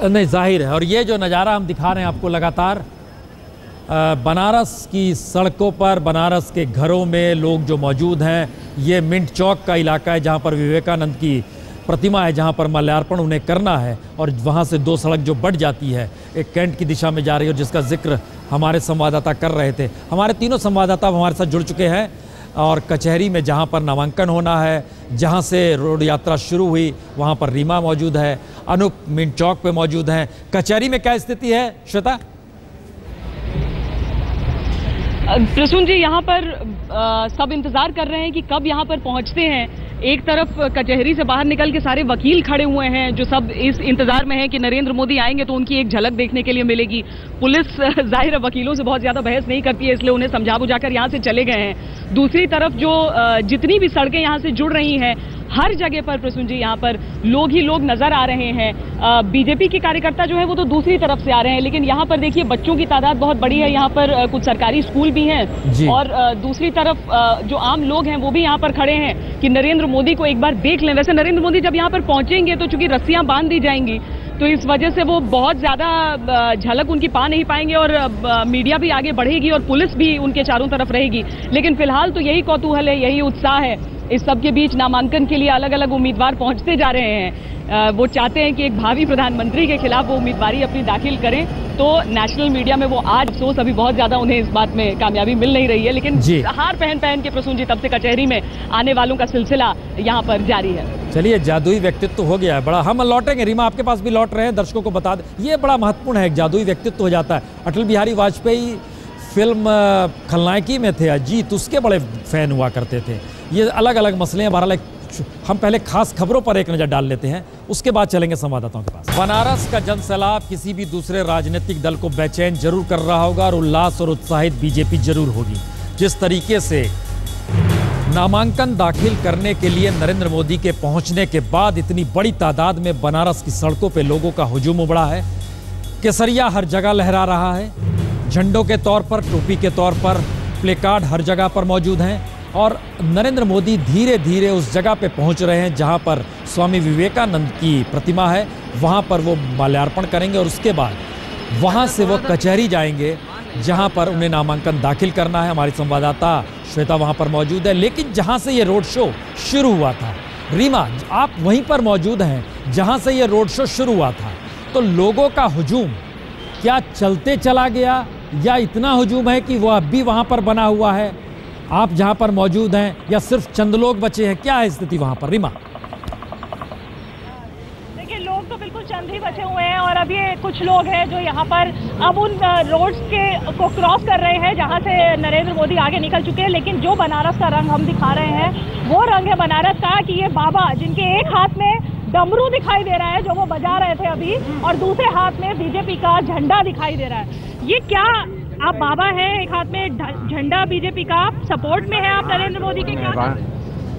नहीं, ज़ाहिर है। और ये जो नज़ारा हम दिखा रहे हैं आपको लगातार बनारस की सड़कों पर, बनारस के घरों में लोग जो मौजूद हैं, ये मिंट चौक का इलाका है जहाँ पर विवेकानंद की प्रतिमा है, जहाँ पर माल्यार्पण उन्हें करना है और वहाँ से दो सड़क जो बढ़ जाती है, एक कैंट की दिशा में जा रही है जिसका ज़िक्र हमारे संवाददाता कर रहे थे। हमारे तीनों संवाददाता हमारे साथ जुड़ चुके हैं। और कचहरी में जहाँ पर नामांकन होना है जहाँ से रोड यात्रा शुरू हुई वहाँ पर रीमा मौजूद है अनुप मिन चौक पे मौजूद हैं। कचहरी में क्या स्थिति है श्वेता? प्रसून जी यहाँ पर आ, सब इंतज़ार कर रहे हैं कि कब यहाँ पर पहुँचते हैं। एक तरफ़ कचहरी से बाहर निकल के सारे वकील खड़े हुए हैं, जो सब इस इंतज़ार में हैं कि नरेंद्र मोदी आएँगे तो उनकी एक झलक देखने के लिए मिलेगी। पुलिस ज़ाहिर है वकीलों से बहुत ज़्यादा बहस नहीं करती है, इसलिए उन्हें समझा बुझाकर यहाँ से चले गए हैं। दूसरी तरफ़ जो जितनी भी सड़कें यहाँ से जुड़ रही हैं हर जगह पर प्रसून जी यहाँ पर लोग ही लोग नज़र आ रहे हैं। बीजेपी के कार्यकर्ता जो है वो तो दूसरी तरफ़ से आ रहे हैं लेकिन यहाँ पर देखिए बच्चों की तादाद बहुत बड़ी है। यहाँ पर कुछ सरकारी स्कूल भी हैं और दूसरी तरफ़ जो आम लोग हैं वो भी यहाँ पर खड़े हैं कि नरेंद्र मोदी को एक बार देख लें। वैसे नरेंद्र मोदी जब यहाँ पर पहुँचेंगे तो चूँकि रस्सियाँ बाँध दी जाएँगी तो इस वजह से वो बहुत ज़्यादा झलक उनकी पा नहीं पाएँगे और मीडिया भी आगे बढ़ेगी और पुलिस भी उनके चारों तरफ़ रहेगी। लेकिन फ़िलहाल तो यही कौतूहल है यही उत्साह है इस सब के बीच नामांकन के लिए अलग अलग उम्मीदवार पहुँचते जा रहे हैं। वो चाहते हैं कि एक भावी प्रधानमंत्री के खिलाफ वो उम्मीदवारी अपनी दाखिल करें। तो नेशनल मीडिया में वो आज अफसोस अभी बहुत ज़्यादा उन्हें इस बात में कामयाबी मिल नहीं रही है लेकिन। हार पहन पहन के प्रसून जी तब से कचहरी में आने वालों का सिलसिला यहाँ पर जारी है। चलिए जादुई व्यक्तित्व हो गया है बड़ा हम लौटेंगे। रीमा आपके पास भी लौट रहे हैं दर्शकों को बता दें। ये बड़ा महत्वपूर्ण है एक जादुई व्यक्तित्व हो जाता है। अटल बिहारी वाजपेयी फ़िल्म खलनायकी में थे अजीत उसके बड़े फ़ैन हुआ करते थे। ये अलग अलग मसले हैं, बहरहाल हम पहले खास खबरों पर एक नज़र डाल लेते हैं, उसके बाद चलेंगे संवाददाताओं के पास। बनारस का जनसैलाब किसी भी दूसरे राजनीतिक दल को बेचैन ज़रूर कर रहा होगा और उल्लास और उत्साहित बीजेपी ज़रूर होगी। जिस तरीके से नामांकन दाखिल करने के लिए नरेंद्र मोदी के पहुँचने के बाद इतनी बड़ी तादाद में बनारस की सड़कों पर लोगों का हजूम उबड़ा है, केसरिया हर जगह लहरा रहा है, झंडों के तौर पर, टोपी के तौर पर, प्लेकार्ड हर जगह पर मौजूद हैं। और नरेंद्र मोदी धीरे धीरे उस जगह पे पहुँच रहे हैं जहाँ पर स्वामी विवेकानंद की प्रतिमा है। वहाँ पर वो माल्यार्पण करेंगे और उसके बाद वहाँ से वो कचहरी जाएँगे, जहाँ पर उन्हें नामांकन दाखिल करना है। हमारी संवाददाता श्वेता वहाँ पर मौजूद है। लेकिन जहाँ से ये रोड शो शुरू हुआ था, रीमा, आप वहीं पर मौजूद हैं, जहाँ से ये रोड शो शुरू हुआ था तो लोगों का हजूम क्या चलते चला गया या इतना हजूम है कि वो अब भी वहाँ पर बना हुआ है? आप जहाँ पर मौजूद हैं, या सिर्फ़ चंद लोग बचे हैं, क्या है स्थिति वहाँ पर? रीमा। देखिए, लोग तो बिल्कुल चंद ही बचे हुए हैं, और अभी कुछ लोग हैं जो यहाँ पर अब उन रोड्स के, को क्रॉस कर रहे हैं, जहाँ से नरेंद्र मोदी आगे निकल चुके हैं, लेकिन जो बनारस का रंग हम दिखा रहे हैं, वो रंग है बनारस का, कि ये बाबा, जिनके एक हाथ में डमरू दिखाई दे रहा है, जो वो बजा रहे थे अभी, और दूसरे हाथ में बीजेपी का झंडा दिखाई दे रहा है। ये क्या आप बाबा हैं एक हाथ में झंडा बीजेपी का आप सपोर्ट में है आप नरेंद्र मोदी के क्या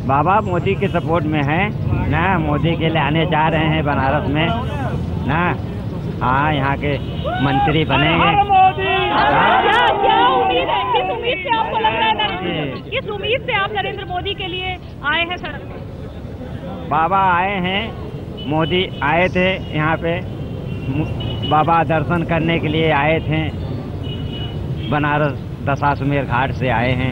बाबा मोदी के सपोर्ट में है। ना मोदी के लिए आने जा रहे हैं बनारस में। ना हाँ यहाँ के मंत्री बनेंगे। क्या क्या उम्मीद है? किस उम्मीद से आपको लग रहा है किस उम्मीद से आप नरेंद्र मोदी के लिए आए हैं पे बाबा आए हैं मोदी आए थे यहाँ पे। बाबा दर्शन करने के लिए आए थे। बनारस दशाश्वमेध घाट से आए हैं।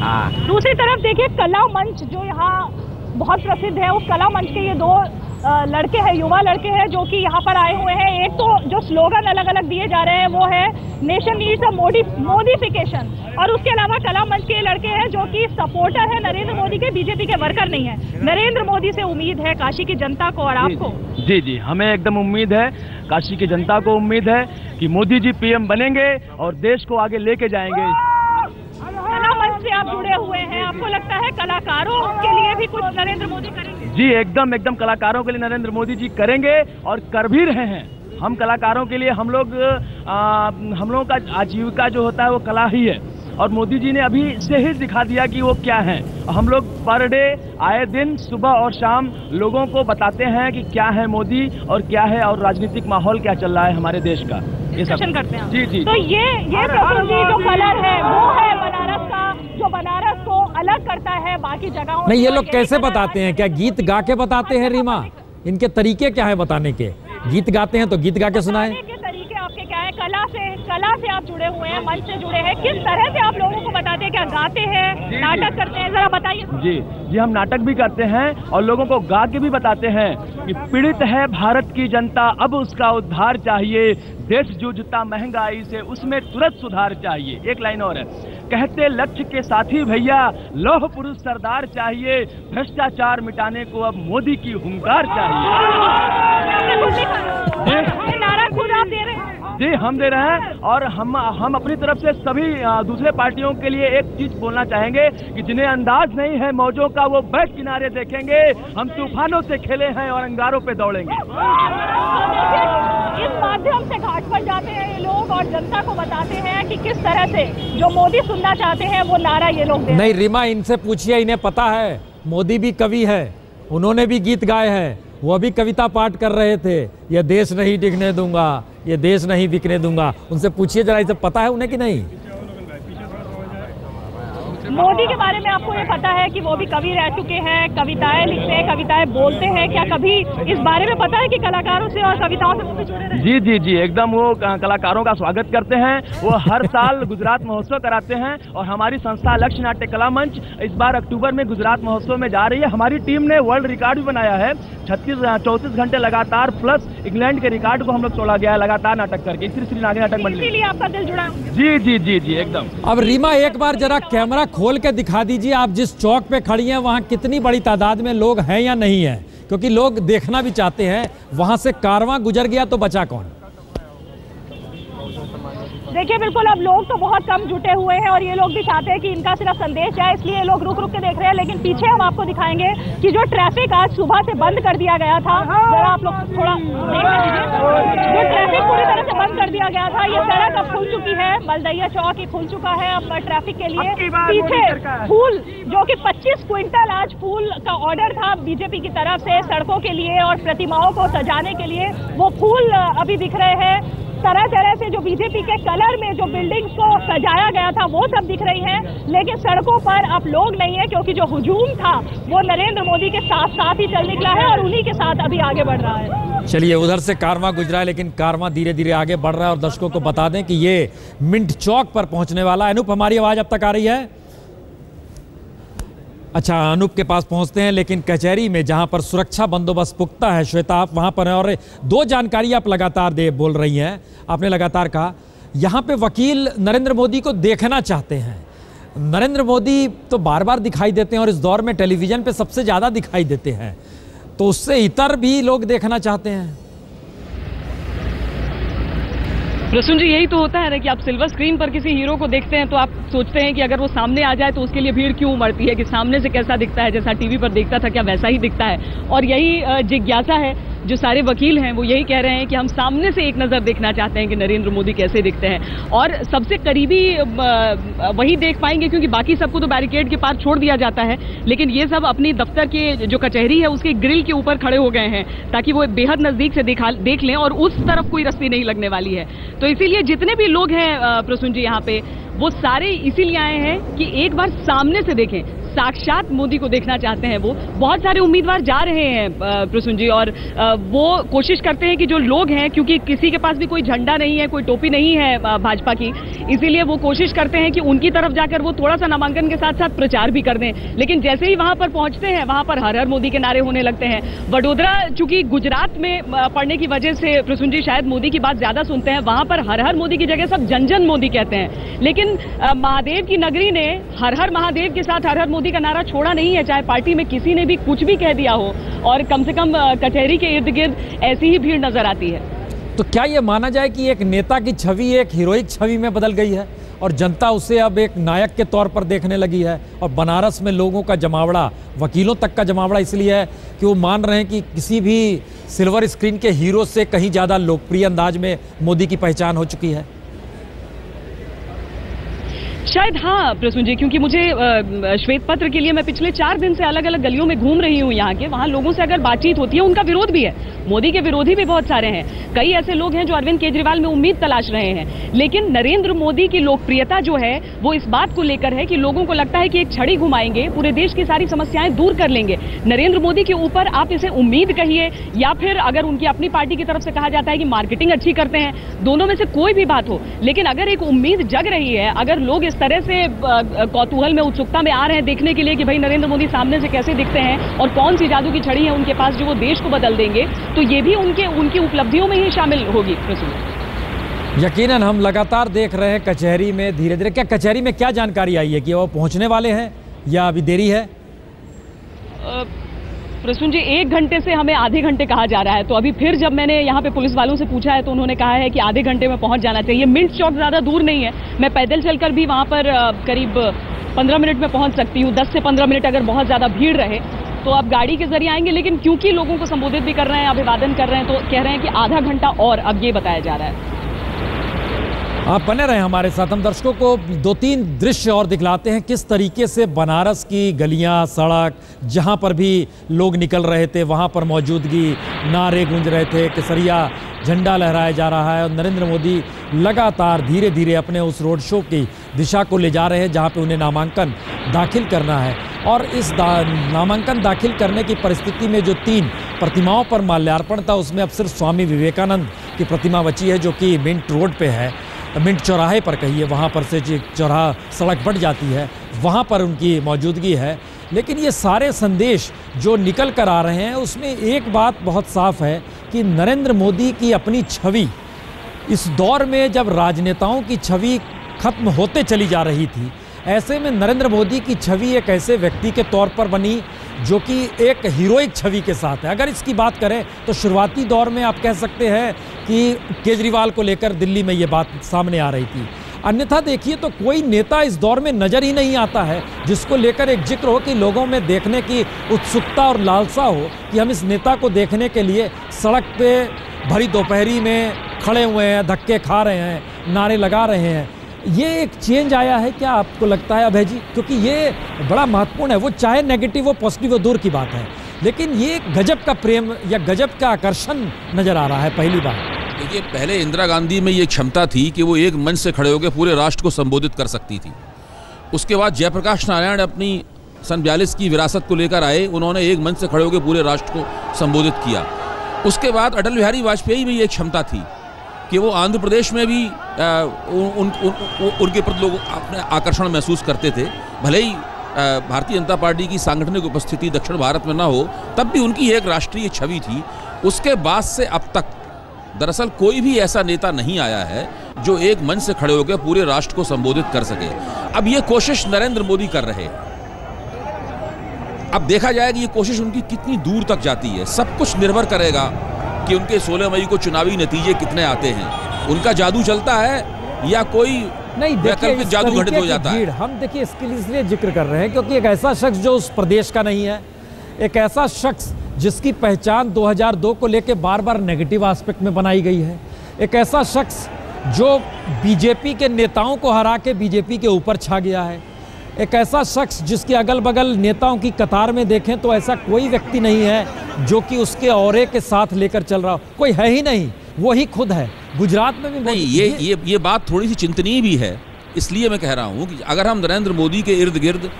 हाँ। दूसरी तरफ़ देखिए कला मंच जो यहाँ बहुत प्रसिद्ध है वो कला मंच के ये दो लड़के हैं युवा लड़के हैं जो कि यहाँ पर आए हुए हैं। एक तो जो स्लोगन अलग अलग दिए जा रहे हैं वो है नेशन नीड्स अ मोडी मोडिफिकेशन और उसके अलावा कला मंच के लड़के हैं जो कि सपोर्टर है। नरेंद्र मोदी के बीजेपी के वर्कर नहीं है। नरेंद्र मोदी से उम्मीद है काशी की जनता को और आपको। जी जी हमें एकदम उम्मीद है काशी की जनता को उम्मीद है कि मोदी जी पीएम बनेंगे और देश को आगे लेके जाएँगे। कला मंच से आप जुड़े हुए हैं। आपको लगता है कलाकारों के लिए भी कुछ नरेंद्र मोदी करेंगे? जी एकदम एकदम कलाकारों के लिए नरेंद्र मोदी जी करेंगे और कर भी रहे हैं। हम कलाकारों के लिए हम लोग आ, हम लोगों का आजीविका जो होता है वो कला ही है। और मोदी जी ने अभी से ही दिखा दिया कि वो क्या है। हम लोग पर डे आए दिन सुबह और शाम लोगों को बताते हैं कि क्या है मोदी और क्या है और राजनीतिक माहौल क्या चल रहा है हमारे देश का। ये सब। करते हैं। जी जी। तो ये ये जो कलर है वो है बनारस का जो बनारस अलग करता है बाकी जगहों नहीं ये लोग कैसे बताते हैं? क्या गीत गा के बताते हैं रीमा? इनके तरीके क्या है बताने के? गीत गाते हैं तो गीत गा के सुनाएँ बताने के तरीके आपके क्या है कला से कला से आप जुड़े हुए हैं मंच से जुड़े हैं। किस तरह से आप लोगों को बताते हैं क्या गाते हैं नाटक करते हैं जरा बताइए। जी जी हम नाटक भी करते हैं और लोगों को गा के भी बताते हैं कि पीड़ित है भारत की जनता अब उसका उद्धार चाहिए। देश जूझता महँगाई से उसमें तुरंत सुधार चाहिए। एक लाइन और है। कहते लक्ष्य के साथी भैया लौह पुरुष सरदार चाहिए। भ्रष्टाचार मिटाने को अब मोदी की हुंकार चाहिए। नारा खुद आप दे रहे हैं। जी हम दे रहे हैं और हम हम अपनी तरफ़ से सभी दूसरे पार्टियों के लिए एक चीज़ बोलना चाहेंगे कि जिन्हें अंदाज नहीं है मौजों का वो बैठ किनारे देखेंगे। हम तूफानों से खेले हैं और अंगारों पे दौड़ेंगे। इस माध्यम से घाट पर जाते हैं ये लोग और जनता को बताते हैं कि किस तरह से जो मोदी सुनना चाहते हैं वो नारा ये लोग दे रहे हैं। नहीं रीमा इनसे पूछिए इन्हें पता है। मोदी भी कवि है उन्होंने भी गीत गाए हैं। वो भी कविता पाठ कर रहे थे यह देश नहीं टिकने दूँगा, ये देश नहीं बिकने दूँगा। उनसे पूछिए जरा, इसे पता है उन्हें कि नहीं? मोदी के बारे में आपको ये पता है कि वो भी कवि रह चुके हैं कविताएँ लिखते हैं कविताएँ बोलते हैं। क्या कभी इस बारे में पता है कि कलाकारों से और कविताओं से वो भी जुड़े रहे जी जी जी एकदम वो कलाकारों का स्वागत करते हैं। वो हर साल गुजरात महोत्सव कराते हैं और हमारी संस्था लक्ष्य नाट्य कला मंच इस बार अक्टूबर में गुजरात महोत्सव में जा रही है। हमारी टीम ने वर्ल्ड रिकॉर्ड भी बनाया है। छत्तीस चौंतीस घंटे लगातार प्लस इंग्लैंड के रिकॉर्ड को हम लोग तोड़ा गया है लगातार नाटक करके। श्री श्री नागे नाटक मंडली। आपका दिल जुड़ा जी जी जी जी एकदम। अब रीमा एक बार जरा कैमरा खोल के दिखा दीजिए आप जिस चौक पे खड़ी हैं, वहाँ कितनी बड़ी तादाद में लोग हैं या नहीं है? क्योंकि लोग देखना भी चाहते हैं, वहाँ से कारवां गुजर गया तो बचा कौन? देखिए, बिल्कुल, अब लोग तो बहुत कम जुटे हुए हैं और ये लोग भी चाहते हैं कि इनका सिर्फ़ संदेश जाए, इसलिए लोग रुक रुक के देख रहे हैं। लेकिन पीछे हम आपको दिखाएँगे कि जो ट्रैफ़िक आज सुबह से बंद कर दिया गया था आप लोग थोड़ा देख लीजिए जो ट्रैफ़िक पूरी तरह से दिया गया था। ये सड़क अब खुल चुकी है। बलदैया चौक ही खुल चुका है अब ट्रैफ़िक के लिए। पीछे फूल जो कि 25 क्विंटल आज फूल का ऑर्डर था बीजेपी की तरफ़ से सड़कों के लिए और प्रतिमाओं को सजाने के लिए वो फूल अभी दिख रहे हैं। तरह तरह से जो बीजेपी के कलर में जो बिल्डिंग्स को सजाया गया था, वो सब दिख रही हैं। लेकिन सड़कों पर अब लोग नहीं है, क्योंकि जो हुजूम था, वो नरेंद्र मोदी के साथ साथ ही चल निकला है और उन्हीं के साथ अभी आगे बढ़ रहा है। चलिए, उधर से कारवां गुजरा है, लेकिन कारवां धीरे धीरे आगे बढ़ रहा है और दर्शकों को बता दें कि ये मिंट चौक पर पहुँचने वाला। अनुप, हमारी आवाज़ अब तक आ रही है। अच्छा अनूप के पास पहुँचते हैं, लेकिन कचहरी में जहाँ पर सुरक्षा बंदोबस्त पुख्ता है, श्वेता, आप वहाँ पर हैं और दो जानकारी आप लगातार दे, बोल रही हैं। आपने लगातार कहा, यहाँ पे वकील नरेंद्र मोदी को देखना चाहते हैं। नरेंद्र मोदी तो बार बार दिखाई देते हैं और इस दौर में टेलीविज़न पे सबसे ज़्यादा दिखाई देते हैं। तो उससे इतर भी लोग देखना चाहते हैं। प्रसून जी, यही तो होता है ना कि आप सिल्वर स्क्रीन पर किसी हीरो को देखते हैं तो आप सोचते हैं कि अगर वो सामने आ जाए तो उसके लिए भीड़ क्यों उमड़ती है कि सामने से कैसा दिखता है? जैसा टीवी पर देखता था क्या वैसा ही दिखता है? और यही जिज्ञासा है जो सारे वकील हैं, वो यही कह रहे हैं कि हम सामने से एक नज़र देखना चाहते हैं कि नरेंद्र मोदी कैसे दिखते हैं। और सबसे करीबी वही देख पाएँगे क्योंकि बाकी सबको तो बैरिकेड के पार छोड़ दिया जाता है। लेकिन ये सब अपनी दफ्तर के जो कचहरी है, उसके ग्रिल के ऊपर खड़े हो गए हैं, ताकि वो बेहद नज़दीक से देखा, देख लें और उस तरफ़ कोई रस्सी नहीं लगने वाली है। तो इसीलिए जितने भी लोग हैं प्रसून जी, यहाँ पे वो सारे इसीलिए आए हैं कि एक बार सामने से देखें। साक्षात मोदी को देखना चाहते हैं वो। बहुत सारे उम्मीदवार जा रहे हैं प्रसून जी, और वो कोशिश करते हैं कि जो लोग हैं, क्योंकि किसी के पास भी कोई झंडा नहीं है, कोई टोपी नहीं है भाजपा की, इसीलिए वो कोशिश करते हैं कि उनकी तरफ़ जाकर वो थोड़ा सा नामांकन के साथ साथ प्रचार भी कर दें। लेकिन जैसे ही वहाँ पर पहुँचते हैं, वहाँ पर हर हर मोदी के नारे होने लगते हैं। वडोदरा, चूँकि गुजरात में पढ़ने की वजह से, प्रसून जी, शायद मोदी की बात ज़्यादा सुनते हैं, वहाँ पर हर हर मोदी की जगह सब जन जन मोदी कहते हैं। लेकिन अ, महादेव की नगरी ने हर हर महादेव के साथ हर हर मोदी का नारा छोड़ा नहीं है चाहे पार्टी में किसी ने भी कुछ भी कह दिया हो और कम से कम कचहरी के इर्द गिर्द ऐसी ही भीड़ नज़र आती है। तो क्या ये माना जाए कि एक नेता की छवि एक हीरोइक छवि में बदल गई है और जनता उसे अब एक नायक के तौर पर देखने लगी है और बनारस में लोगों का जमावड़ा वकीलों तक का जमावड़ा इसलिए है कि वो मान रहे हैं कि किसी भी सिल्वर स्क्रीन के हीरो से कहीं ज़्यादा लोकप्रिय अंदाज में मोदी की पहचान हो चुकी है। शायद हाँ प्रसून जी, क्योंकि मुझे श्वेत पत्र के लिए मैं पिछले चार दिन से अलग अलग गलियों में घूम रही हूँ यहाँ के। वहाँ लोगों से अगर बातचीत होती है, उनका विरोध भी है। मोदी के विरोधी भी बहुत सारे हैं। कई ऐसे लोग हैं जो अरविंद केजरीवाल में उम्मीद तलाश रहे हैं। लेकिन नरेंद्र मोदी की लोकप्रियता जो है, वो इस बात को लेकर है कि लोगों को लगता है कि एक छड़ी घुमाएँगे, पूरे देश की सारी समस्याएँ दूर कर लेंगे। नरेंद्र मोदी के ऊपर आप इसे उम्मीद कहिए, या फिर अगर उनकी अपनी पार्टी की तरफ़ से कहा जाता है कि मार्केटिंग अच्छी करते हैं, दोनों में से कोई भी बात हो। लेकिन अगर एक उम्मीद जग रही है, अगर लोग इस तरह से कौतूहल में उत्सुकता में आ रहे हैं देखने के लिए कि भाई नरेंद्र मोदी सामने से कैसे दिखते हैं और कौन सी जादू की छड़ी है उनके पास जो वो देश को बदल देंगे तो ये भी उनके उनकी उपलब्धियों में ही शामिल होगी। यकीनन हम लगातार देख रहे हैं कचहरी में धीरे धीरे। क्या कचहरी में क्या जानकारी आई है कि वो पहुँचने वाले हैं या अभी देरी है? प्रसून जी, एक घंटे से हमें आधे घंटे कहा जा रहा है। तो अभी फिर जब मैंने यहाँ पे पुलिस वालों से पूछा है तो उन्होंने कहा है कि आधे घंटे में पहुँच जाना चाहिए। मिंट चौक ज़्यादा दूर नहीं है। मैं पैदल चलकर भी वहाँ पर करीब पंद्रह मिनट में पहुँच सकती हूँ। दस से पंद्रह मिनट अगर बहुत ज़्यादा भीड़ रहे तो आप गाड़ी के ज़रिए आएँगे। लेकिन क्योंकि लोगों को संबोधित भी कर रहे हैं, अभिवादन कर रहे हैं तो कह रहे हैं कि आधा घंटा और अब ये बताया जा रहा है। आप बने रहे हमारे साथ। हम दर्शकों को दो तीन दृश्य और दिखलाते हैं। किस तरीके से बनारस की गलियाँ सड़क जहाँ पर भी लोग निकल रहे थे वहाँ पर मौजूदगी नारे गूंज रहे थे केसरिया झंडा लहराया जा रहा है और नरेंद्र मोदी लगातार धीरे धीरे अपने उस रोड शो की दिशा को ले जा रहे हैं जहाँ पर उन्हें नामांकन दाखिल करना है। और इस दा, नामांकन दाखिल करने की परिस्थिति में जो तीन प्रतिमाओं पर माल्यार्पण था उसमें अब सिर्फ़ स्वामी विवेकानंद की प्रतिमा बची है जो कि मिंट रोड पे है। मिंट चौराहे पर कहिए वहाँ पर से जो चौराहा सड़क बढ़ जाती है, वहाँ पर उनकी मौजूदगी है। लेकिन ये सारे संदेश जो निकल कर आ रहे हैं, उसमें एक बात बहुत साफ़ है कि नरेंद्र मोदी की अपनी छवि, इस दौर में जब राजनेताओं की छवि खत्म होते चली जा रही थी, ऐसे में नरेंद्र मोदी की छवि एक ऐसे व्यक्ति के तौर पर बनी जो कि एक हीरोइक छवि के साथ है। अगर इसकी बात करें तो शुरुआती दौर में आप कह सकते हैं कि केजरीवाल को लेकर दिल्ली में ये बात सामने आ रही थी। अन्यथा देखिए तो कोई नेता इस दौर में नज़र ही नहीं आता है, जिसको लेकर एक ज़िक्र हो कि लोगों में देखने की उत्सुकता और लालसा हो कि हम इस नेता को देखने के लिए सड़क पे भरी दोपहरी में खड़े हुए हैं, धक्के खा रहे हैं, नारे लगा रहे हैं। ये एक चेंज आया है, क्या आपको लगता है अभय जी? क्योंकि ये बड़ा महत्वपूर्ण है, वो चाहे नेगेटिव हो पॉजिटिव हो, दूर की बात है। लेकिन ये गजब का प्रेम या गजब का आकर्षण नज़र आ रहा है, पहली बार देखिए, पहले इंदिरा गांधी में ये क्षमता थी कि वो एक मंच से खड़े होकर पूरे राष्ट्र को संबोधित कर सकती थी। उसके बाद जयप्रकाश नारायण अपनी सन बयालीस की विरासत को लेकर आए, उन्होंने एक मंच से खड़े होकर पूरे राष्ट्र को संबोधित किया। उसके बाद अटल बिहारी वाजपेयी में ये क्षमता थी। कि वो आंध्र प्रदेश में भी आ, उन, उन, उन, उनके प्रति लोग अपने आकर्षण महसूस करते थे। भले ही भारतीय जनता पार्टी की सांगठनिक उपस्थिति दक्षिण भारत में ना हो तब भी उनकी एक राष्ट्रीय छवि थी। उसके बाद से अब तक दरअसल कोई भी ऐसा नेता नहीं आया है जो एक मंच से खड़े होकर पूरे राष्ट्र को संबोधित कर सके। अब ये कोशिश नरेंद्र मोदी कर रहे अब देखा जाएगा ये कोशिश उनकी कितनी दूर तक जाती है। सब कुछ निर्भर करेगा। कि उनके 16 मई को चुनावी नतीजे कितने आते हैं? उनका जादू चलता है या कोई नहीं देखिए वैकल्पिक जादू घटित हो जाता है? हम देखिए इसके लिए इसलिए ज़िक्र कर रहे हैं क्योंकि एक ऐसा शख्स जो उस प्रदेश का नहीं है एक ऐसा शख्स जिसकी पहचान 2002 को लेकर बार बार नेगेटिव आस्पेक्ट में बनाई गई है एक ऐसा शख्स जो बीजेपी के नेताओं को हरा के बीजेपी के ऊपर छा गया है एक ऐसा शख्स जिसके अगल बगल नेताओं की कतार में देखें तो ऐसा कोई व्यक्ति नहीं है जो कि उसके और के साथ लेकर चल रहा हो। कोई है ही नहीं वो ही खुद है। गुजरात में भी नहीं ये ये ये बात थोड़ी सी चिंतनीय भी है। इसलिए मैं कह रहा हूँ कि अगर हम नरेंद्र मोदी के इर्द गिर्द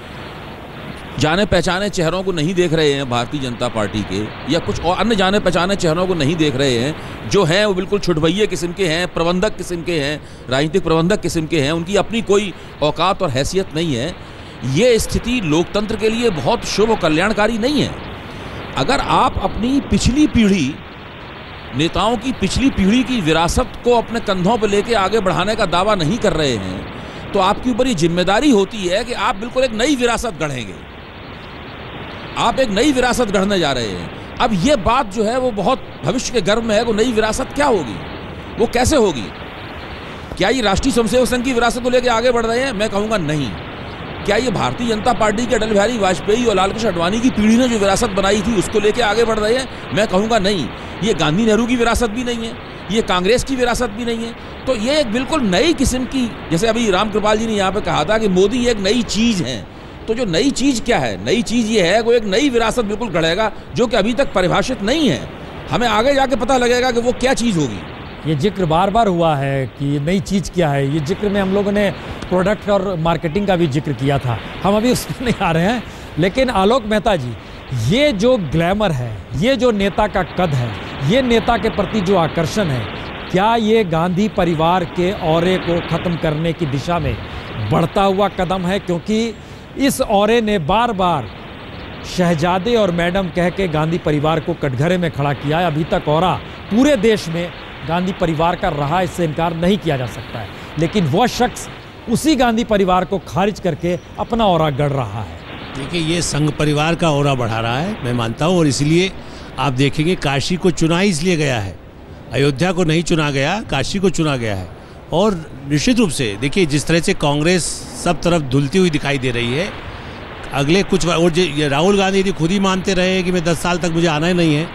जाने पहचाने चेहरों को नहीं देख रहे हैं भारतीय जनता पार्टी के, या कुछ और अन्य जाने पहचाने चेहरों को नहीं देख रहे हैं, जो हैं वो बिल्कुल छुटभैये किस्म के हैं, प्रबंधक किस्म के हैं, राजनीतिक प्रबंधक किस्म के हैं, उनकी अपनी कोई औकात और हैसियत नहीं है। ये स्थिति लोकतंत्र के लिए बहुत शुभ और कल्याणकारी नहीं है। अगर आप अपनी पिछली पीढ़ी, नेताओं की पिछली पीढ़ी की विरासत को अपने कंधों पर लेके आगे बढ़ाने का दावा नहीं कर रहे हैं तो आपके ऊपर ये ज़िम्मेदारी होती है कि आप बिल्कुल एक नई विरासत गढ़ेंगे। आप एक नई विरासत गढ़ने जा रहे हैं। अब ये बात जो है, वो बहुत भविष्य के गर्भ में है, वो नई विरासत क्या होगी? वो कैसे होगी? क्या ये राष्ट्रीय स्वयंसेवक संघ की विरासत को लेकर आगे बढ़ रहे हैं? मैं कहूँगा नहीं। क्या ये भारतीय जनता पार्टी के अटल बिहारी वाजपेयी और लालकृष्ण अडवाणी की पीढ़ी ने जो विरासत बनाई थी, उसको लेके आगे बढ़ रहे हैं? मैं कहूँगा नहीं। ये गांधी नेहरू की विरासत भी नहीं है। ये कांग्रेस की विरासत भी नहीं है। तो ये एक बिल्कुल नई किस्म की, जैसे अभी राम कृपाल जी ने यहाँ पे कहा था कि मोदी एक नई चीज़ है। तो जो नई चीज़ क्या है? नई चीज़ ये है, वो एक नई विरासत बिल्कुल गढ़ेगा, जो कि अभी तक परिभाषित नहीं है। हमें आगे जाके पता लगेगा कि वो क्या चीज़ होगी। ये ज़िक्र बार बार हुआ है कि नई चीज़ क्या है। ये ज़िक्र में हम लोगों ने प्रोडक्ट और मार्केटिंग का भी ज़िक्र किया था। हम अभी उस पर नहीं आ रहे हैं। लेकिन आलोक मेहता जी, ये जो ग्लैमर है, ये जो नेता का कद है, ये नेता के प्रति जो आकर्षण है, क्या ये गांधी परिवार के और को ख़त्म करने की दिशा में बढ़ता हुआ कदम है? क्योंकि इस औरे ने बार बार शहजादे और मैडम कह के गांधी परिवार को कटघरे में खड़ा किया है। अभी तक और पूरे देश में गांधी परिवार का रहा, इससे इनकार नहीं किया जा सकता है। लेकिन वह शख्स उसी गांधी परिवार को खारिज करके अपना और गढ़ रहा है। देखिए, ये संघ परिवार का और बढ़ा रहा है, मैं मानता हूँ, और इसलिए आप देखेंगे, काशी को चुना इसलिए गया है। अयोध्या को नहीं चुना गया, काशी को चुना गया है। और निश्चित रूप से, देखिए, जिस तरह से कांग्रेस सब तरफ़ धुलती हुई दिखाई दे रही है, अगले कुछ और राहुल गांधी यदि खुद ही मानते रहे कि मैं दस साल तक मुझे आना ही नहीं है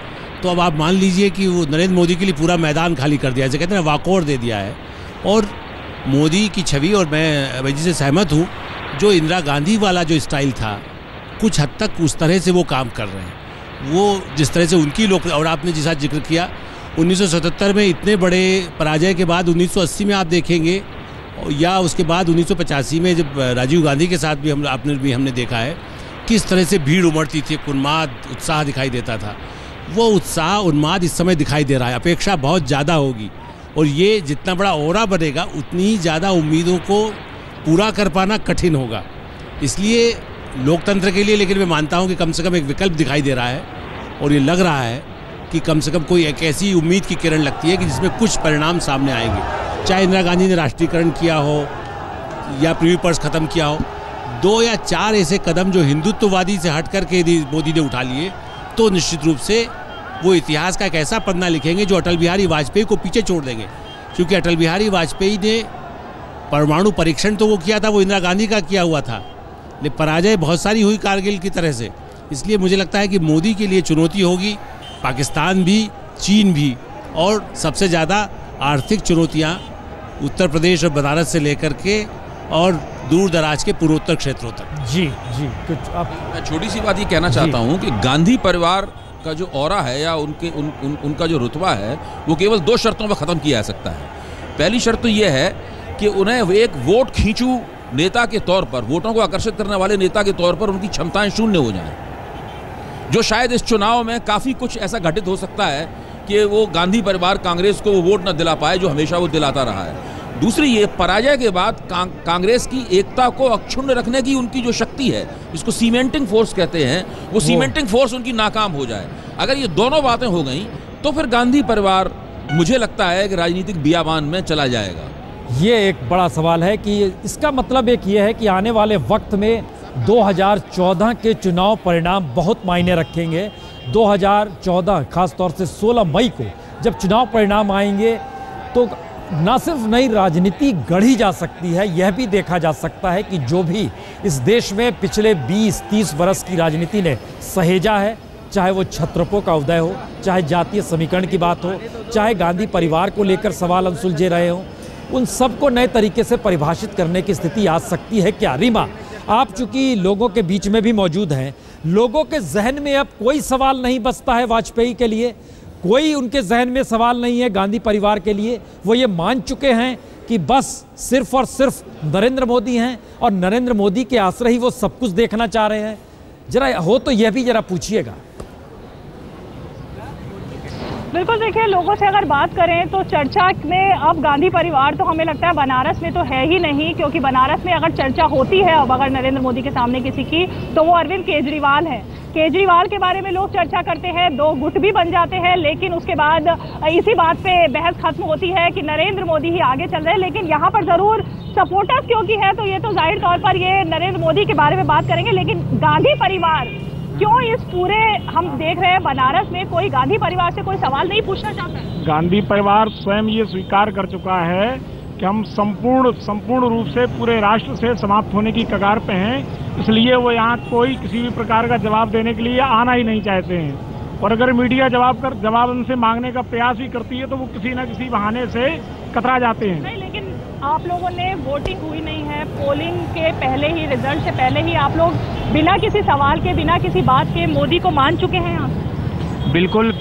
तो अब आप मान लीजिए कि वो नरेंद्र मोदी के लिए पूरा मैदान खाली कर दिया, जैसे कहते हैं वाकओवर दे दिया है। और मोदी की छवि, और मैं अभय जी से सहमत हूँ, जो इंदिरा गांधी वाला जो स्टाइल था, कुछ हद तक उस तरह से वो काम कर रहे हैं। वो जिस तरह से उनकी लोक, और आपने जिसा ज़िक्र किया 1977 में इतने बड़े पराजय के बाद 1980 में आप देखेंगे, या उसके बाद उन्नीस सौ पचासी में जब राजीव गांधी के साथ भी हम, आपने भी हमने देखा है, किस तरह से भीड़ उमड़ती थी, उन्माद, उत्साह दिखाई देता था। वो उत्साह, उन्माद इस समय दिखाई दे रहा है। अपेक्षा बहुत ज़्यादा होगी। और ये जितना बड़ा ओरा बनेगा, उतनी ही ज़्यादा उम्मीदों को पूरा कर पाना कठिन होगा। इसलिए लोकतंत्र के लिए, लेकिन मैं मानता हूँ कि कम से कम एक विकल्प दिखाई दे रहा है, और ये लग रहा है कि कम से कम कोई एक ऐसी उम्मीद की किरण लगती है कि जिसमें कुछ परिणाम सामने आएँगे। चाहे इंदिरा गांधी ने राष्ट्रीयकरण किया हो, या प्रीवी पर्स खत्म किया हो, दो या चार ऐसे कदम जो हिंदुत्ववादी से हट करके यदि मोदी ने उठा लिए तो निश्चित रूप से वो इतिहास का एक ऐसा पन्ना लिखेंगे जो अटल बिहारी वाजपेयी को पीछे छोड़ देंगे। क्योंकि अटल बिहारी वाजपेयी ने परमाणु परीक्षण तो वो किया था, वो इंदिरा गांधी का किया हुआ था। लेकिन पराजय बहुत सारी हुई कारगिल की तरह से। इसलिए मुझे लगता है कि मोदी के लिए चुनौती होगी पाकिस्तान भी चीन भी और सबसे ज़्यादा आर्थिक चुनौतियाँ उत्तर प्रदेश और बनारस से लेकर के और दूर दराज के पूर्वोत्तर क्षेत्रों तक। जी जी कुछ आप मैं छोटी सी बात ये कहना चाहता हूँ कि गांधी परिवार का जो और है या उनके उन, उन, उनका जो रुतबा है वो केवल दो शर्तों पर ख़त्म किया जा सकता है। पहली शर्त तो ये है कि उन्हें एक वोट खींचू नेता के तौर पर वोटों को आकर्षित करने वाले नेता के तौर पर उनकी क्षमताएँ शून्य हो जाएँ। जो शायद इस चुनाव में काफ़ी कुछ ऐसा घटित हो सकता है कि वो गांधी परिवार कांग्रेस को वो वोट न दिला पाए जो हमेशा वो दिलाता रहा है। दूसरी ये पराजय के बाद कांग्रेस की एकता को अक्षुण्ण रखने की उनकी जो शक्ति है जिसको सीमेंटिंग फोर्स कहते हैं वो। सीमेंटिंग फोर्स उनकी नाकाम हो जाए। अगर ये दोनों बातें हो गई तो फिर गांधी परिवार मुझे लगता है कि राजनीतिक बियाबान में चला जाएगा। ये एक बड़ा सवाल है कि इसका मतलब एक ये है कि आने वाले वक्त में 2014 के चुनाव परिणाम बहुत मायने रखेंगे। 2014 खास तौर से 16 मई को जब चुनाव परिणाम आएँगे तो न सिर्फ़ नई राजनीति गढ़ी जा सकती है, यह भी देखा जा सकता है कि जो भी इस देश में पिछले 20-30 वर्ष की राजनीति ने सहेजा है, चाहे वो छत्रपों का उदय हो, चाहे जातीय समीकरण की बात हो, चाहे गांधी परिवार को लेकर सवाल अनसुलझे रहे हों, उन सबको नए तरीके से परिभाषित करने की स्थिति आ सकती है क्या? रीमा आप चूँकि लोगों के बीच में भी मौजूद हैं, लोगों के जहन में अब कोई सवाल नहीं बसता है वाजपेयी के लिए, कोई उनके जहन में सवाल नहीं है गांधी परिवार के लिए। वो ये मान चुके हैं कि बस सिर्फ़ और सिर्फ़ नरेंद्र मोदी हैं और नरेंद्र मोदी के आश्रय ही वो सब कुछ देखना चाह रहे हैं। जरा हो तो यह भी जरा पूछिएगा। बिल्कुल देखिए, लोगों से अगर बात करें तो चर्चा में अब गांधी परिवार तो हमें लगता है बनारस में तो है ही नहीं, क्योंकि बनारस में अगर चर्चा होती है अब अगर नरेंद्र मोदी के सामने किसी की तो वो अरविंद केजरीवाल है। केजरीवाल के बारे में लोग चर्चा करते हैं, दो गुट भी बन जाते हैं, लेकिन उसके बाद इसी बात पे बहस खत्म होती है कि नरेंद्र मोदी ही आगे चल रहे हैं। लेकिन यहाँ पर ज़रूर सपोर्टर्स क्योंकि है तो ये तो ज़ाहिर तौर पर ये नरेंद्र मोदी के बारे में बात करेंगे। लेकिन गांधी परिवार क्यों इस पूरे हम देख रहे हैं बनारस में कोई गांधी परिवार से कोई सवाल नहीं पूछना चाहता? गांधी परिवार स्वयं ये स्वीकार कर चुका है कि हम संपूर्ण संपूर्ण रूप से पूरे राष्ट्र से समाप्त होने की कगार पे हैं। इसलिए वो यहाँ कोई किसी भी प्रकार का जवाब देने के लिए आना ही नहीं चाहते हैं। और अगर मीडिया जवाब कर जवाब उनसे मांगने का प्रयास भी करती है तो वो किसी न किसी बहाने से कतरा जाते हैं। नहीं लेकिन आप लोगों ने वोटिंग हुई नहीं है पोलिंग के पहले ही रिज़ल्ट से पहले ही आप लोग बिना किसी सवाल के बिना किसी बात के मोदी को मान चुके हैं आप? बिल्कुल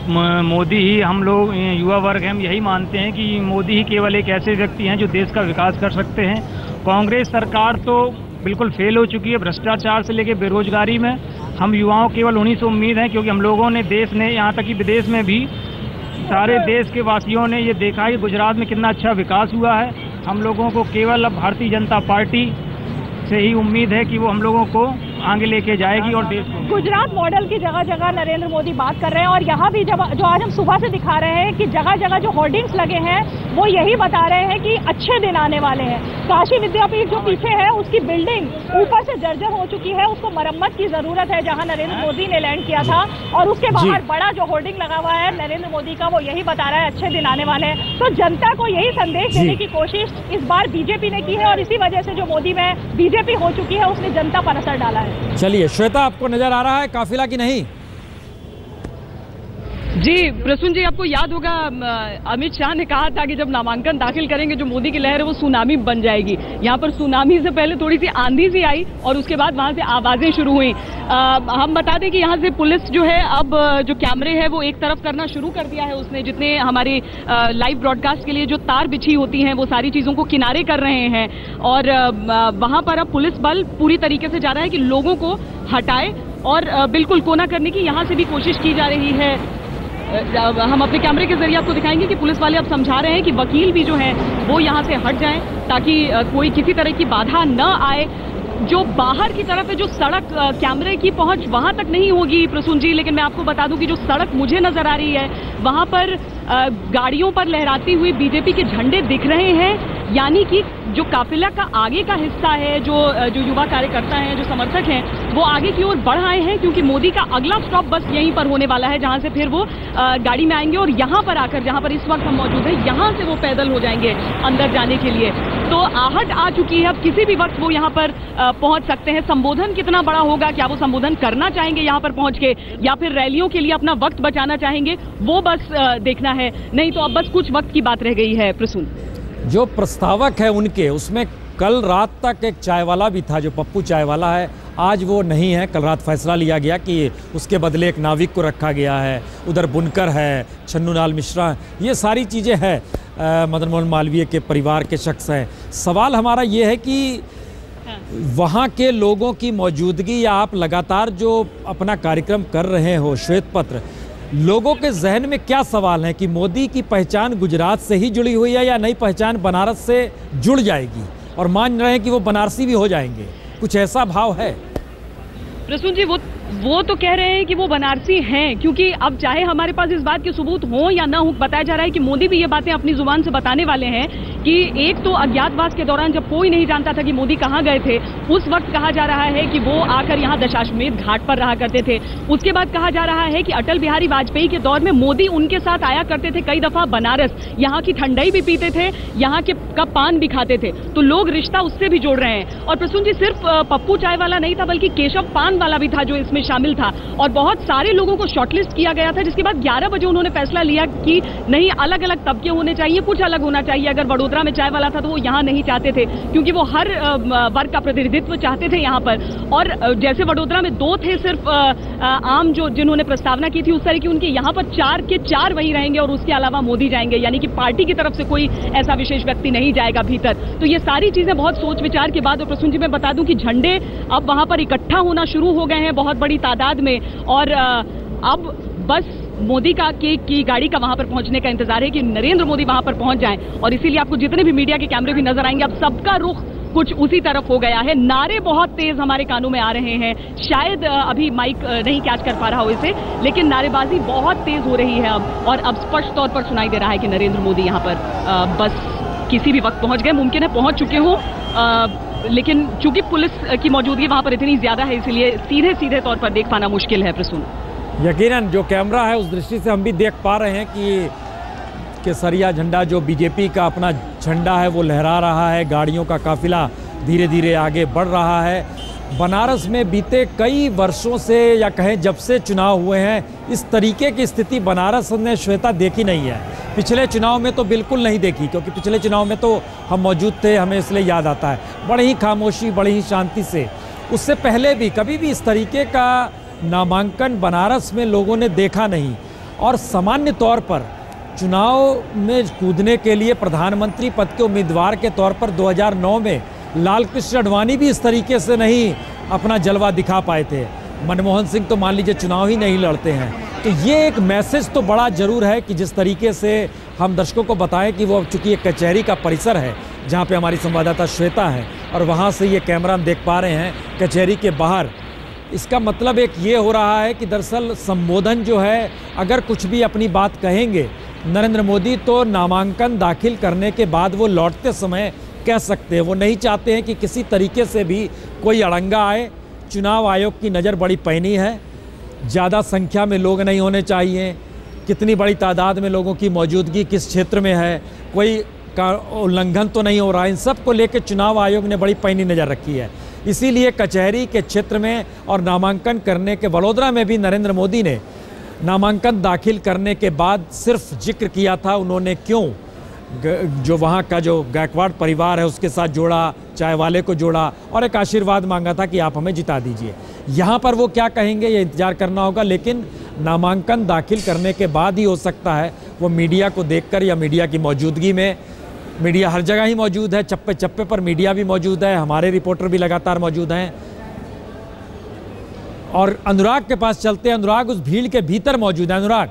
मोदी ही हम लोग युवा वर्ग हम यही मानते हैं कि मोदी ही केवल एक ऐसे व्यक्ति हैं जो देश का विकास कर सकते हैं। कांग्रेस सरकार तो बिल्कुल फेल हो चुकी है भ्रष्टाचार से लेकर बेरोजगारी में। हम युवाओं केवल उन्हीं से उम्मीद है क्योंकि हम लोगों ने देश ने यहाँ तक कि विदेश में भी सारे देश के वासियों ने ये देखा है कि गुजरात में कितना अच्छा विकास हुआ है। हम लोगों को केवल अब भारतीय जनता पार्टी से ही उम्मीद है कि वो हम लोगों को आगे लेके जाएगी और देश गुजरात मॉडल की जगह जगह नरेंद्र मोदी बात कर रहे हैं और यहाँ भी जब जो आज हम सुबह से दिखा रहे हैं कि जगह जगह जो होर्डिंग्स लगे हैं वो यही बता रहे हैं कि अच्छे दिन आने वाले हैं। काशी विद्यापीठ जो पीछे है उसकी बिल्डिंग ऊपर से जर्जर हो चुकी है उसको मरम्मत की ज़रूरत है जहाँ नरेंद्र मोदी ने लैंड किया था। और उसके बाहर बड़ा जो होर्डिंग लगा हुआ है नरेंद्र मोदी का वो यही बता रहा है अच्छे दिन आने वाले हैं। तो जनता को यही संदेश देने की कोशिश इस बार बीजेपी ने की है और इसी वजह से जो मोदी में बीजेपी हो चुकी है उसने जनता पर असर डाला है। चलिए श्वेता आपको नज़र आ रहा है काफिला की नहीं? जी प्रसून जी आपको याद होगा अमित शाह ने कहा था कि जब नामांकन दाखिल करेंगे जो मोदी की लहर है वो सुनामी बन जाएगी। यहाँ पर सुनामी से पहले थोड़ी सी आंधी सी आई और उसके बाद वहाँ से आवाज़ें शुरू हुई। अ, हम बता दें कि यहाँ से पुलिस जो है अब जो कैमरे है वो एक तरफ़ करना शुरू कर दिया है उसने। जितने हमारे लाइव ब्रॉडकास्ट के लिए जो तार बिछी होती हैं वो सारी चीज़ों को किनारे कर रहे हैं। और अ, पर अब पुलिस बल पूरी तरीके से जा रहा है कि लोगों को हटाए और बिल्कुल कोना करने की यहाँ से भी कोशिश की जा रही है। हम अपने कैमरे के ज़रिए आपको दिखाएँगे कि पुलिस वाले अब समझा रहे हैं कि वकील भी जो हैं, वो यहाँ से हट जाएँ, ताकि कोई किसी तरह की बाधा न आए। जो बाहर की तरफ़ है, जो सड़क कैमरे की पहुँच वहाँ तक नहीं होगी प्रसून जी, लेकिन मैं आपको बता दूँ कि जो सड़क मुझे नज़र आ रही है, वहाँ पर गाड़ियों पर लहराती हुई बीजेपी के झंडे दिख रहे हैं। यानी कि जो काफिला का आगे का हिस्सा है, जो जो युवा कार्यकर्ता हैं, जो समर्थक हैं, वो आगे की ओर बढ़ आए हैं क्योंकि मोदी का अगला स्टॉप बस यहीं पर होने वाला है, जहाँ से फिर वो गाड़ी में आएँगे और यहाँ पर आकर, जहाँ पर इस वक्त हम मौजूद हैं, यहाँ से वो पैदल हो जाएँगे अंदर जाने के लिए। तो आहट आ चुकी है, अब किसी भी वक्त वो यहाँ पर पहुँच सकते हैं। संबोधन कितना बड़ा होगा, क्या वो संबोधन करना चाहेंगे यहाँ पर पहुँच के, या फिर रैलियों के लिए अपना वक्त बचाना चाहेंगे, वो बस देखना है। नहीं तो अब बस कुछ वक्त की बात रह गई है, प्रसून। जो प्रस्तावक है उनके उसमें कल रात तक एक चाय वाला भी था जो पप्पू चाय वाला है आज वो नहीं है। कल रात फैसला लिया गया कि उसके बदले एक नाविक को रखा गया है उधर बुनकर है छन्नू लाल मिश्रा ये सारी चीज़ें हैं मदन मोहन मालवीय के परिवार के शख्स हैं। सवाल हमारा ये है कि वहाँ के लोगों की मौजूदगी या आप लगातार जो अपना कार्यक्रम कर रहे हो श्वेत पत्र लोगों के जहन में क्या सवाल है कि मोदी की पहचान गुजरात से ही जुड़ी हुई है या नई पहचान बनारस से जुड़ जाएगी? और मान रहे हैं कि वो बनारसी भी हो जाएँगे। कुछ ऐसा भाव है? प्रसून जी, वो वो तो कह रहे हैं कि वो बनारसी हैं, क्योंकि अब चाहे हमारे पास इस बात के सबूत हो या ना हो, बताया जा रहा है कि मोदी भी ये बातें अपनी ज़ुबान से बताने वाले हैं कि एक तो अज्ञातवास के दौरान जब कोई नहीं जानता था कि मोदी कहाँ गए थे, उस वक्त कहा जा रहा है कि वो आकर यहाँ दशाश्वमेध घाट पर रहा करते थे। उसके बाद कहा जा रहा है कि अटल बिहारी वाजपेयी के दौर में मोदी उनके साथ आया करते थे कई दफ़ा बनारस। यहाँ की ठंडाई भी पीते थे, यहाँ के का पान भी खाते थे। तो लोग रिश्ता उससे भी जोड़ रहे हैं। और प्रसून जी, सिर्फ़ पप्पू चाय वाला नहीं था, बल्कि केशव पान वाला भी था जो इसमें शामिल था। और बहुत सारे लोगों को शॉर्टलिस्ट किया गया था, जिसके बाद 11 बजे उन्होंने फैसला लिया कि नहीं अलग अलग तबके होने चाहिए, कुछ अलग होना चाहिए, अगर वडोदरा में चाय वाला था तो वो यहाँ नहीं चाहते थे, क्योंकि वो हर वर्ग का प्रतिनिधित्व चाहते थे यहाँ पर। और जैसे वडोदरा में दो थे सिर्फ़ आम जो, जिन्होंने प्रस्तावना की थी उस तरह की, उनके यहाँ पर चार के चार वही रहेंगे और उसके अलावा मोदी जाएँगे। यानी कि पार्टी की तरफ़ से कोई ऐसा विशेष व्यक्ति नहीं जाएगा भीतर। तो ये सारी चीज़ें बहुत सोच विचार के बाद, और प्रसून जी मैं बता दूँ कि झंडे अब वहाँ पर इकट्ठा होना शुरू हो गए हैं बहुत बड़ी तादाद में। और अब बस मोदी का के, की गाड़ी का वहाँ पर पहुँचने का इंतज़ार है कि नरेंद्र मोदी वहाँ पर पहुँच जाएँ। और इसीलिए आपको जितने भी मीडिया के कैमरे भी नज़र आएँगे, अब सबका रुख कुछ उसी तरफ़ हो गया है। नारे बहुत तेज हमारे कानों में आ रहे हैं। शायद अभी माइक नहीं कैच कर पा रहा हो इसे, लेकिन नारेबाजी बहुत तेज हो रही है अब। और अब स्पष्ट तौर पर सुनाई दे रहा है कि नरेंद्र मोदी यहाँ पर बस किसी भी वक्त पहुँच गए। मुमकिन है पहुँच चुके हों लेकिन चूँकि पुलिस की मौजूदगी वहाँ पर इतनी ज़्यादा है, इसलिए सीधे सीधे तौर पर देख पाना मुश्किल है प्रसून। यकीनन जो कैमरा है, उस दृष्टि से हम भी देख पा रहे हैं कि केसरिया झंडा जो बीजेपी का अपना झंडा है, वो लहरा रहा है। गाड़ियों का काफिला धीरे धीरे आगे बढ़ रहा है। बनारस में बीते कई वर्षों से या कहें जब से चुनाव हुए हैं, इस तरीके की स्थिति बनारस ने श्वेता देखी नहीं है। पिछले चुनाव में तो बिल्कुल नहीं देखी, क्योंकि पिछले चुनाव में तो हम मौजूद थे, हमें इसलिए याद आता है। बड़ी ही खामोशी, बड़ी ही शांति से। उससे पहले भी, कभी भी इस तरीके का नामांकन बनारस में लोगों ने देखा नहीं और सामान्य तौर पर चुनाव में कूदने के लिए प्रधानमंत्री पद के उम्मीदवार के तौर पर 2009 में लाल कृष्ण अडवाणी भी इस तरीके से नहीं अपना जलवा दिखा पाए थे। मनमोहन सिंह तो मान लीजिए चुनाव ही नहीं लड़ते हैं। तो ये एक मैसेज तो बड़ा ज़रूर है कि जिस तरीके से हम दर्शकों को बताएँ कि वो अब चूँकि एक कचहरी का परिसर है, जहाँ पे हमारी संवाददाता श्वेता है और वहाँ से ये कैमरा हम देख पा रहे हैं, कचहरी के बाहर इसका मतलब एक ये हो रहा है कि दरअसल संबोधन जो है, अगर कुछ भी अपनी बात कहेंगे, नरेंद्र मोदी तो नामांकन दाखिल करने के बाद वो लौटते समय कह सकते हैं। वो नहीं चाहते हैं कि किसी तरीके से भी कोई अड़ंगा आए। चुनाव आयोग की नज़र बड़ी पैनी है। ज़्यादा संख्या में लोग नहीं होने चाहिए। कितनी बड़ी तादाद में लोगों की मौजूदगी किस क्षेत्र में है, कोई का उल्लंघन तो नहीं हो रहा। इन सबको लेकर चुनाव आयोग ने बड़ी पैनी नज़र रखी है। इसीलिए कचहरी के क्षेत्र में और नामांकन करने के, वडोदरा में भी नरेंद्र मोदी ने नामांकन दाखिल करने के बाद सिर्फ़ ज़िक्र किया था उन्होंने क्यों? जो वहाँ का जो गायकवाड़ परिवार है, उसके साथ जोड़ा, चाय वाले को जोड़ा और एक आशीर्वाद मांगा था कि आप हमें जिता दीजिए। यहाँ पर वो क्या कहेंगे, ये इंतज़ार करना होगा, लेकिन नामांकन दाखिल करने के बाद ही हो सकता है वो मीडिया को देखकर या मीडिया की मौजूदगी में मीडिया हर जगह ही मौजूद है, चप्पे चप्पे पर मीडिया भी मौजूद है, हमारे रिपोर्टर भी लगातार मौजूद हैं। और अनुराग के पास चलते हैं, अनुराग उस भीड़ के भीतर मौजूद है। अनुराग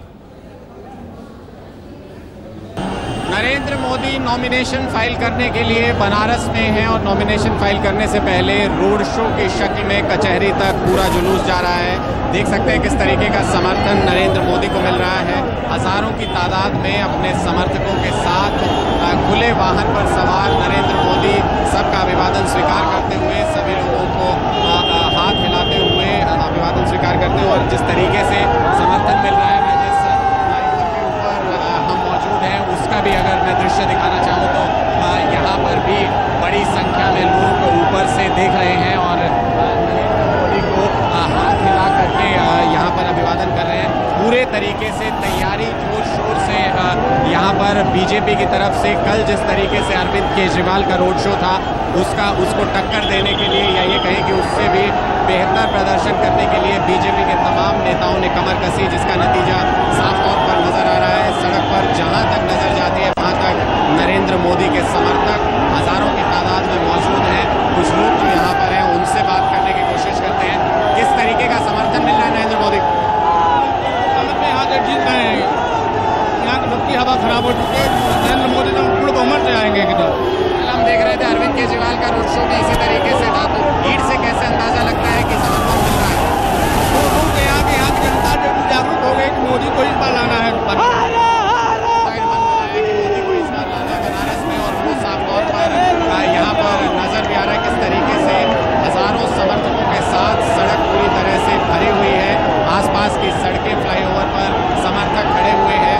नरेंद्र मोदी नॉमिनेशन फ़ाइल करने के लिए बनारस में हैं और नॉमिनेशन फ़ाइल करने से पहले रोड शो की शक्ल में कचहरी तक पूरा जुलूस जा रहा है। देख सकते हैं किस तरीके का समर्थन नरेंद्र मोदी को मिल रहा है। हज़ारों की तादाद में अपने समर्थकों के साथ खुले वाहन पर सवार नरेंद्र मोदी सबका अभिवादन स्वीकार करते हुए, सभी लोगों को हाथ हिलाते हुए अभिवादन स्वीकार करते हुए और जिस तरीके से समर्थन मिल रहा है हैं उसका भी अगर मैं दृश्य दिखाना चाहूँ तो यहाँ पर भी बड़ी संख्या में लोग ऊपर से देख रहे हैं और नरेंद्र मोदी को हाथ हिला करके यहाँ पर अभिवादन कर रहे हैं। पूरे तरीके से तैयारी ज़ोर शोर से यहाँ पर बीजेपी की तरफ़ से कल जिस तरीके से अरविंद केजरीवाल का रोड शो था, उसका, उसको टक्कर देने के लिए या ये कहें कि उससे भी बेहतर प्रदर्शन करने के लिए बीजेपी के तमाम नेताओं ने कमर कसी, जिसका नतीजा साफ़ तौर नज़र आ रहा है सड़क पर जहाँ तक नज़र जाती है वहाँ तक नरेंद्र मोदी के समर्थक हज़ारों की तादाद में मौजूद हैं। कुछ लोग जो यहाँ पर हैं उनसे बात करने की कोशिश करते हैं। किस तरीके का समर्थन मिल रहा है नरेंद्र मोदी? यहाँ से जीत रहे हैं। यहाँ की सबकी हवा खराब हो चुकी है। नरेंद्र मोदी तो पूर्ण बहुमत से आएँगे कि कल हम देख रहे थे अरविंद केजरीवाल का रोड शो भी इसी तरीके से था। तो भीड़ से कैसे अंदाज़ा लगता है कि समर्थन मिल रहा है? कहोगे कि मोदी को इस बार लाना है यहाँ पर नज़र भी आ रहा है किस तरीके से हज़ारों समर्थकों के साथ सड़क पूरी तरह से भरी हुई है। आसपास की सड़कें फ्लाईओवर पर समर्थक खड़े हुए हैं।